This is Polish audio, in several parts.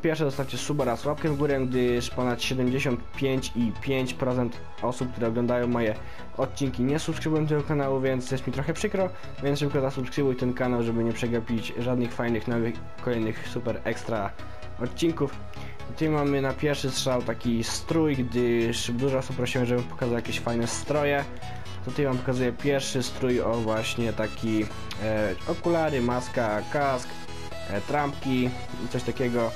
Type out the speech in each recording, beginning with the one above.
pierwsze zostawcie suba oraz łapkę w górę, gdyż ponad 75,5% osób, które oglądają moje odcinki nie subskrybują tego kanału, więc jest mi trochę przykro, więc szybko zasubskrybuj ten kanał, żeby nie przegapić żadnych fajnych, nowych, kolejnych super ekstra odcinków. Tutaj mamy na pierwszy strzał taki strój, gdyż dużo osób prosiło, żebym pokazał jakieś fajne stroje. Tutaj wam pokazuję pierwszy strój, o właśnie taki e, okulary, maska, kask, e, trampki i coś takiego.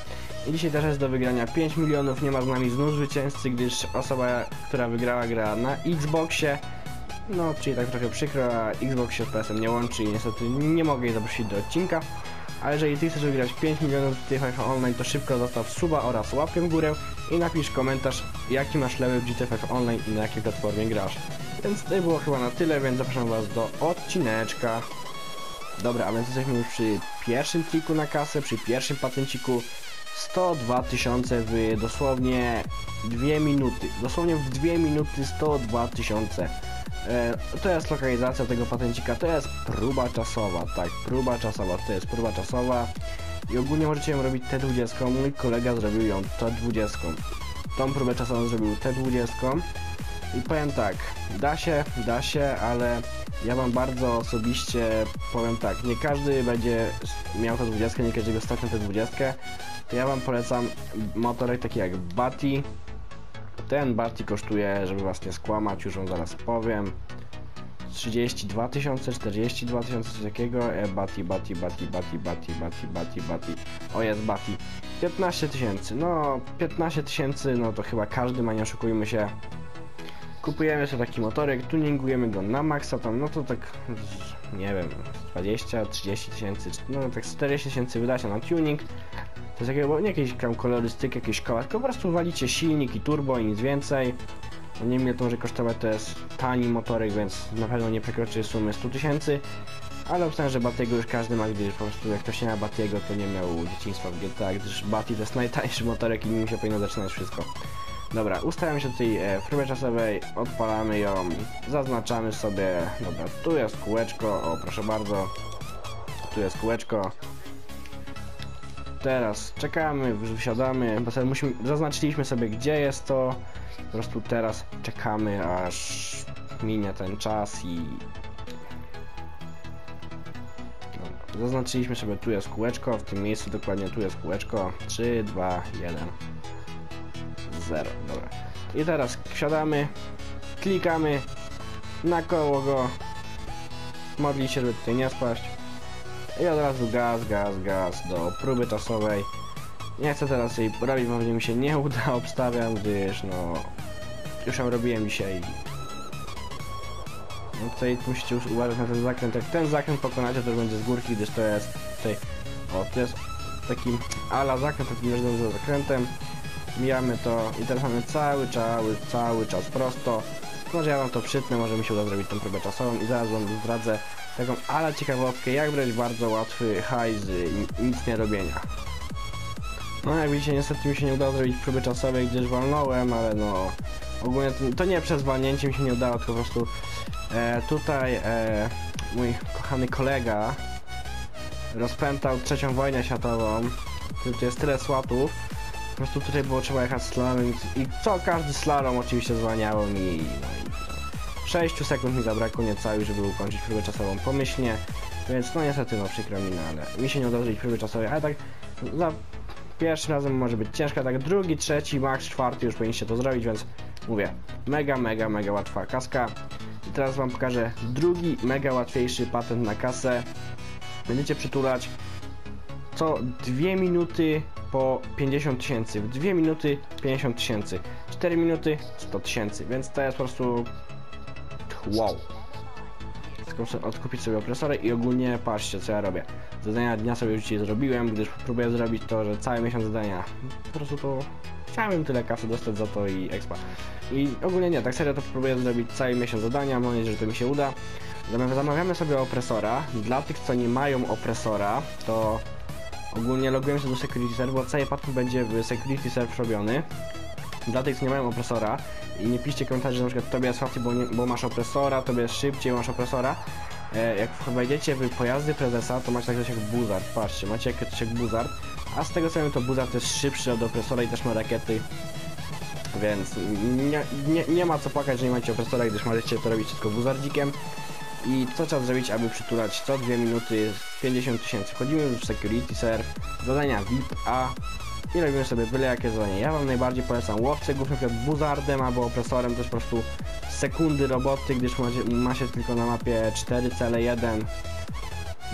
Dzisiaj też jest do wygrania 5 milionów, nie ma z nami znów zwycięzcy, gdyż osoba, która wygrała gra na Xboxie. No, czyli tak trochę przykro, a Xbox się z PS-em nie łączy i niestety nie mogę jej zaprosić do odcinka. A jeżeli ty chcesz wygrać 5 milionów w Online, to szybko zostaw suba oraz łapkę w górę i napisz komentarz, jaki masz level w GTA Online i na jakiej platformie grasz. Więc to było chyba na tyle, więc zapraszam was do odcineczka. Dobra, a więc jesteśmy już przy pierwszym triku na kasę, przy pierwszym patenciku. 102 tysiące w dosłownie 2 minuty. Dosłownie w 2 minuty 102 tysiące. E, to jest lokalizacja tego patencika, to jest próba czasowa, tak, próba czasowa, to jest próba czasowa. I ogólnie możecie ją robić T20, mój kolega zrobił ją T20. Tą próbę czasową zrobił T20 i powiem tak, da się, da się, ale ja wam bardzo osobiście powiem tak, nie każdy będzie miał T20, nie każdy go stać na T20, to ja wam polecam motorek taki jak Bati, ten Barty kosztuje, żeby was nie skłamać, już wam zaraz powiem. 32 tysiące, 42 tysiące, coś takiego. E, Bati, Bati, Bati, Bati, Bati, Bati, Bati, Bati. O jest Bati. 15 tysięcy. No, 15 tysięcy, no to chyba każdy ma, nie oszukujmy się. Kupujemy sobie taki motorek, tuningujemy go na maksa, tam no to tak, nie wiem, 20, 30 tysięcy, no tak 40 tysięcy wyda się na tuning. To jest jakieś, nie jakieś tam kolorystyki, jakieś koła, tylko po prostu walicie silnik i turbo i nic więcej. Nie wiem to może kosztować, to jest tani motorek, więc na pewno nie przekroczy sumy 100 tysięcy. Ale obstawiam, że Batiego już każdy ma, gdyż po prostu jak ktoś nie ma Batiego, to nie miał dzieciństwa w GTA, gdyż Bati to jest najtańszy motorek i nim się powinno zaczynać wszystko. Dobra, ustawiamy się tutaj e, w próbie czasowej, odpalamy ją, zaznaczamy sobie, dobra, tu jest kółeczko, o proszę bardzo, tu jest kółeczko, teraz. Czekamy, wysiadamy, bo musimy, zaznaczyliśmy sobie gdzie jest to, po prostu teraz czekamy aż minie ten czas i Dobra. zaznaczyliśmy sobie tu jest kółeczko, w tym miejscu dokładnie tu jest kółeczko, 3, 2, 1 0, dobra. I teraz wsiadamy, klikamy na koło go. Modli się, żeby tutaj nie spaść i od razu gaz, gaz, gaz do próby czasowej. Nie chcę teraz jej robić, bo mi się nie uda, obstawiam, gdyż no... Już ją robiłem dzisiaj. No tutaj musicie już uważać na ten zakręt. Jak ten zakręt pokonacie, to będzie z górki, gdyż to jest tutaj... O, to jest taki ala zakręt, takim jeżdżącym zakrętem. Mijamy to i teraz mamy cały, cały, cały czas prosto. Może ja wam to przytnę, może mi się uda zrobić tą próbę czasową i zaraz wam zdradzę taką ale ciekawostkę, jak brać bardzo łatwy hajs nic nie robienia. No jak widzicie, niestety mi się nie udało zrobić próby czasowej, gdyż walnąłem, ale no ogólnie to, to nie przez walnięcie mi się nie udało, tylko po prostu e, tutaj e, mój kochany kolega rozpętał trzecią wojnę światową, tu jest tyle słatów, po prostu tutaj było trzeba jechać slalom i co każdy slalom oczywiście zwalniało mi no i 6 sekund mi zabrakło niecały, żeby ukończyć próbę czasową pomyślnie, więc no niestety no przykro mi, no ale mi się nie udało zrobić próby czasowej, ale tak za pierwszym razem może być ciężka, tak drugi, trzeci, max czwarty już powinniście to zrobić, więc mówię, mega, mega, mega łatwa kaska. I teraz wam pokażę drugi, mega łatwiejszy patent na kasę. Będziecie przytulać co 2 minuty po 50 tysięcy, w 2 minuty 50 tysięcy, 4 minuty 100 tysięcy, więc to jest po prostu Wow. Muszę odkupić sobie opresory i ogólnie patrzcie co ja robię. Zadania dnia sobie już dzisiaj zrobiłem, gdyż próbuję zrobić to, że cały miesiąc zadania. Po prostu to chciałem tyle kasy dostać za to i expa. I ogólnie nie, tak serio to próbuję zrobić cały miesiąc zadania, mam nadzieję, że to mi się uda. Zamawiamy sobie opresora. Dla tych, co nie mają opresora, to ogólnie logujemy się do Security Serve, bo cały patent będzie w Security Serve robiony. Dla tych, co nie mają opresora i nie piszcie komentarzy, że na przykład tobie jest łatwiej, bo, bo masz opresora, tobie jest szybciej, masz opresora. e, jak wejdziecie w pojazdy prezesa, to macie tak jak Buzzard, patrzcie, macie jak jak Buzzard, a z tego co wiem to Buzzard jest szybszy od opresora i też ma rakiety, więc nie, nie, nie ma co płakać, że nie macie opresora, gdyż możecie to robić tylko Buzzardzikiem. I co trzeba zrobić, aby przytulać co dwie minuty 50 tysięcy? Wchodzimy w Security Serve, zadania VIP A i robimy sobie byle jakie zadanie. Ja wam najbardziej polecam łowcę głów, na Buzzardem albo opresorem, jest po prostu sekundy roboty, gdyż ma, ma się tylko na mapie 4 cele 1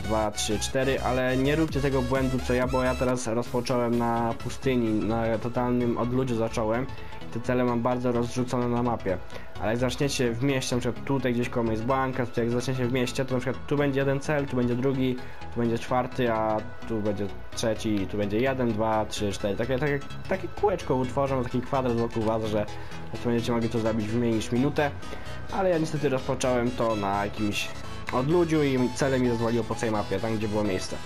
2, 3, 4, ale nie róbcie tego błędu co ja, bo ja teraz rozpocząłem na pustyni, na totalnym odludziu zacząłem. Te cele mam bardzo rozrzucone na mapie. Ale jak zaczniecie w mieście, na przykład tutaj gdzieś koło jest banka, tutaj jak zaczniecie w mieście, to na przykład tu będzie jeden cel, tu będzie drugi, tu będzie czwarty, a tu będzie trzeci, tu będzie jeden, dwa, trzy, cztery. Takie, takie, takie kółeczko utworzą, taki kwadrat wokół was, że będziecie mogli to zrobić w mniej niż minutę. Ale ja niestety rozpocząłem to na jakimś odludziu i cele mi rozwaliło po całej mapie, tam gdzie było miejsce.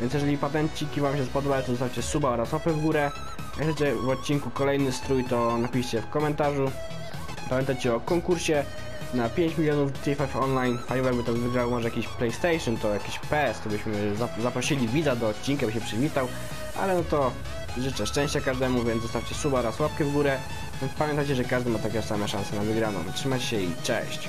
Więc jeżeli patenciki wam się spodobały, to zostawcie suba oraz łapę w górę. Jak chcecie w odcinku kolejny strój, to napiszcie w komentarzu. Pamiętajcie o konkursie na 5 milionów GTA 5 Online. Fajnie jakby to wygrał może jakiś PlayStation, to jakiś PS, to byśmy zap- zaprosili widza do odcinka, by się przywitał. Ale no to życzę szczęścia każdemu, więc zostawcie suba oraz łapkę w górę. Pamiętajcie, że każdy ma takie same szanse na wygraną. Trzymajcie się i cześć!